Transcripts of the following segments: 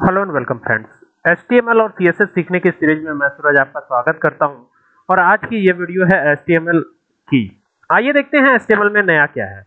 Hello and welcome friends HTML और CSS सीखने की सीरीज़ में मैं सूरज आपका स्वागत करता हूँ। और आज की ये वीडियो है HTML की। आइए देखते हैं HTML में नया क्या है।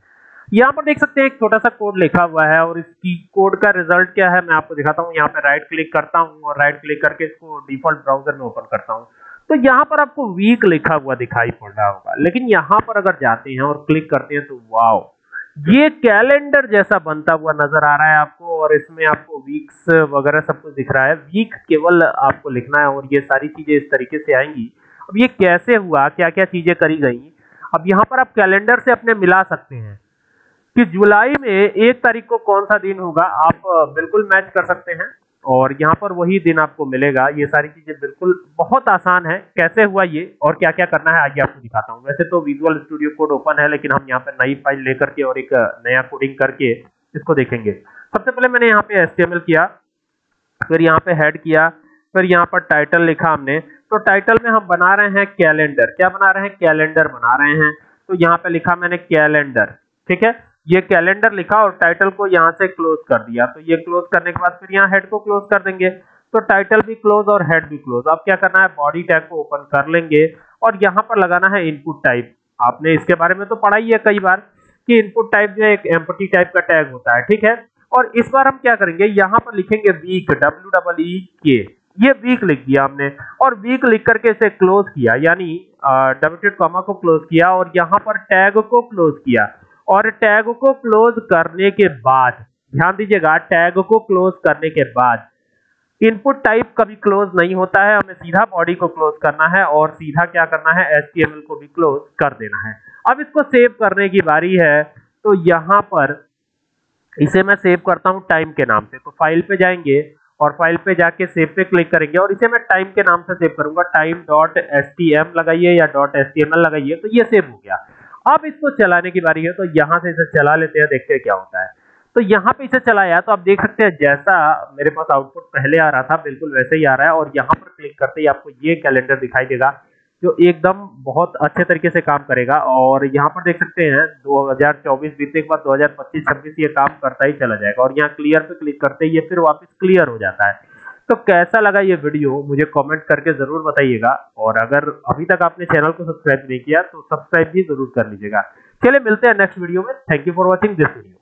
यहाँ पर देख सकते हैं एक छोटा सा कोड लिखा हुआ है और इसकी कोड का रिज़ल्ट क्या है मैं आपको दिखाता हूँ। यहाँ पे राइट क्लिक करता हूँ और राइट क्लिक करके इसको डिफ़ॉल्ट ब्राउज़र में ओपन करता हूँ। तो यहाँ पर आपको वीक लिखा हुआ दिखाई पड़ रहा होगा। लेकिन यहाँ पर अगर जाते हैं और क्लिक करते हैं तो वाओ ये कैलेंडर जैसा बनता हुआ नज़र आ रहा है आपको और इसमें आपको वीक्स वगैरह सब कुछ दिख रहा है। वीक केवल आपको लिखना है और ये सारी चीज़ें इस तरीके से आएँगी। अब ये कैसे हुआ? क्या क्या चीज़ें करी गई? अब यहाँ पर आप कैलेंडर से अपने मिला सकते हैं कि जुलाई में एक तारीख को कौन सा दिन होगा? आप, बिल्कुल मैच कर सकते हैं। और यहाँ पर वही दिन आपको मिलेगा। ये सारी चीज़ें बिल्कुल बहुत आसान है। कैसे हुआ ये और क्या क्या करना है आगे आपको दिखाता हूँ। वैसे तो विजुअल स्टूडियो कोड ओपन है, लेकिन हम यहाँ पर नई फ़ाइल लेकर के और एक नया कोडिंग करके इसको देखेंगे। सबसे पहले मैंने यहाँ पे एस किया, फिर यहाँ पे हेड किया, फिर यहाँ पर टाइटल लिखा हमने। तो टाइटल में हम बना रहे हैं कैलेंडर क्या बना रहे हैं? कैलेंडर बना रहे हैं। तो यहाँ पे लिखा मैंने कैलेंडर ठीक है? ये कैलेंडर लिखा और टाइटल को यहाँ से क्लोज कर दिया। तो ये क्लोज करने के बाद फिर यहाँ हेड को क्लोज कर देंगे। तो टाइटल भी क्लोज और हेड भी क्लोज अब क्या करना है? बॉडी टैग को ओपन कर लेंगे और यहाँ पर लगाना है इनपुट टाइप आपने इसके बारे में तो पढ़ा ही है कई बार कि इनपुट टाइप जो एक एम्पटी टाइप का टैग होता है, ठीक है? और इस बार हम क्या करेंगे? यहाँ पर लिखेंगे वीक डब्ल्यू डबल ई के ये वीक लिख दिया हमने और वीक लिख करके इसे क्लोज किया। यानी डबल कॉमा को क्लोज किया और यहाँ पर टैग को क्लोज किया। और टैग को क्लोज करने के बाद, ध्यान दीजिएगा, टैग को क्लोज करने के बाद, इनपुट टाइप कभी क्लोज नहीं होता है, हमें सीधा बॉडी को क्लोज करना है और सीधा क्या करना है, एचटीएमएल को भी क्लोज कर देना है। अब इसको सेव करने की बारी है तो यहाँ पर इसे मैं सेव करता हूँ टाइम के नाम से। तो फ़ाइल पे जाएँगे और फ़ाइल पे जाके सेव पे क्लिक करेंगे और इसे मैं टाइम के नाम से सेव करूँगा, टाइम डॉट एस लगाइए या डॉट एस लगाइए तो ये सेव हो गया। अब इसको चलाने की बारी है तो यहाँ से इसे चला लेते हैं, देखते हैं क्या होता है। तो यहाँ पे इसे चलाया तो आप देख सकते हैं, जैसा मेरे पास आउटपुट पहले आ रहा था, बिल्कुल वैसे ही आ रहा है, और यहाँ पर क्लिक करते ही आपको ये कैलेंडर दिखाई देगा, जो एकदम बहुत अच्छे तरीके से काम करेगा। और यहाँ पर देख सकते हैं 2024 बीतने के बाद 2025 26 ये काम करता ही चला जाएगा, और यहाँ क्लियर पे क्लिक करते ही ये फिर वापस क्लियर हो जाता है। तो कैसा लगा ये वीडियो मुझे कमेंट करके ज़रूर बताइएगा। और अगर अभी तक आपने चैनल को सब्सक्राइब नहीं किया तो सब्सक्राइब भी ज़रूर कर लीजिएगा। चलिए मिलते हैं नेक्स्ट वीडियो में। Thank you for watching this video